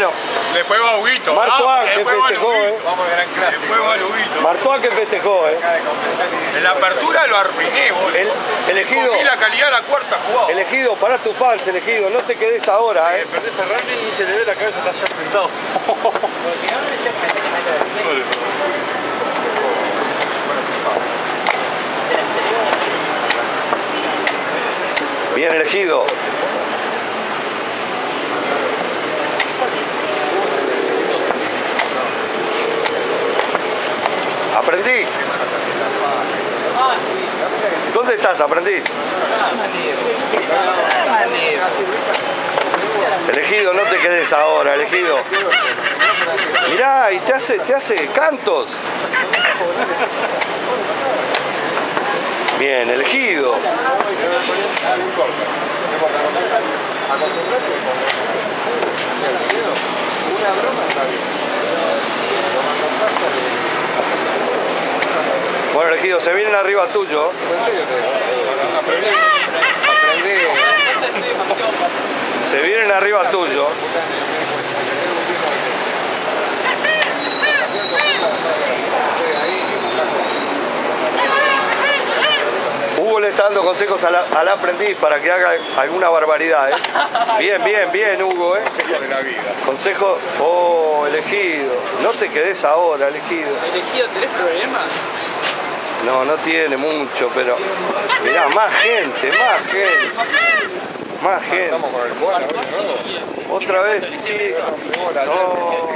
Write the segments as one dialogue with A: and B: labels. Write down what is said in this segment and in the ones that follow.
A: Bueno,
B: Después va Huguito.
A: Martuán,
B: Ah,
A: que
B: después va
A: festejó, eh.
C: Vamos al gran clásico.
B: Después va Huguito.
A: Que festejó, ¿eh?
B: En la apertura lo arruiné, boludo.
A: El, elegido,
B: Comí la calidad de la cuarta jugada.
A: elegido, para tus fans, elegido, no te quedes ahora, ¿eh?
C: Perdés el running y se le ve la cabeza, está allá sentado.
A: Bien elegido. Aprendiz. ¿Dónde estás, aprendiz? Elegido, no te quedes ahora, elegido. Mirá, y te hace, te hace cantos. Bien, elegido. Bueno, elegido, se vienen arriba tuyo. Se vienen arriba tuyo. Hugo le está dando consejos al, aprendiz para que haga alguna barbaridad, ¿eh? Bien, bien, bien, Hugo, ¿eh? Consejo, oh, elegido. No te quedes ahora, elegido.
D: Elegido, ¿tenés problemas?
A: No, no tiene mucho, pero mirá, más gente, más gente. Más gente. Otra vez, sí. No.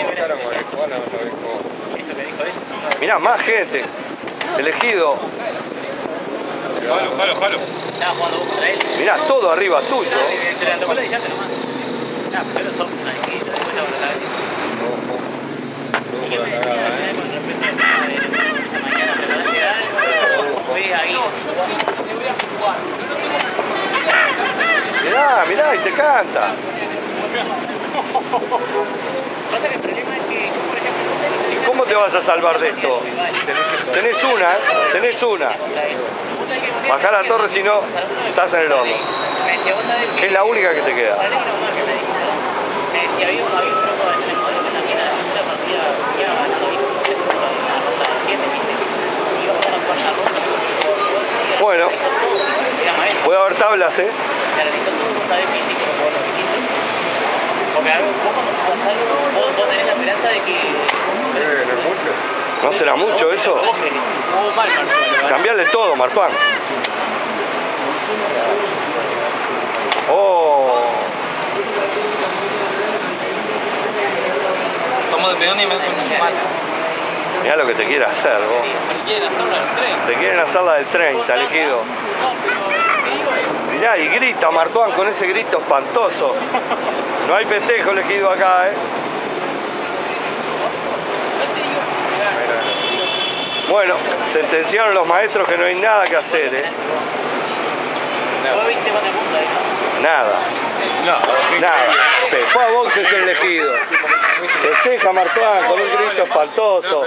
A: Mirá, más gente. Elegido.
B: Jalo, jalo, jalo.
A: Mirá, todo arriba tuyo.
D: Se levantó con la distancia nomás. Ah, pero son una chiquita, después la van a cagar. ¿Y qué me decía al final con respecto a esta mañana preparaste
A: Mirá, mirá, y te canta. ¿Y cómo te vas a salvar de esto? Tenés una, ¿eh? Tenés una. Bajá la torre si no, estás en el horno. Es la única que te queda.
D: Me decía, había, un también a la partida ya ganando y tres puntos en una ronda de siete, ¿viste? Y iba a jugar la cuarta ronda.
A: Bueno,
D: Era maestro.
A: puede haber tablas, ¿eh?
D: Me analizó todo, vos sabés, ¿viste? Como por lo distinto. Porque a ver, vos cuando jugás algo, vos, vos tenés la esperanza de que...
C: Eh, no es mucho.
A: ¿No será mucho eso? Cambiarle todo, Martuán. Oh,
E: Estamos de peón y me
A: mirá lo que te quiere hacer, vos.
E: Si quieren hacerlo al tren.
A: Te quieren hacer la del 30, elegido. Y grita Martuán con ese grito espantoso. No hay festejo elegido acá, ¿eh? Bueno, sentenciaron los maestros que no hay nada que hacer, ¿eh? Nada, nada. Se fue a boxes el elegido. Festeja Martuán con un grito espantoso.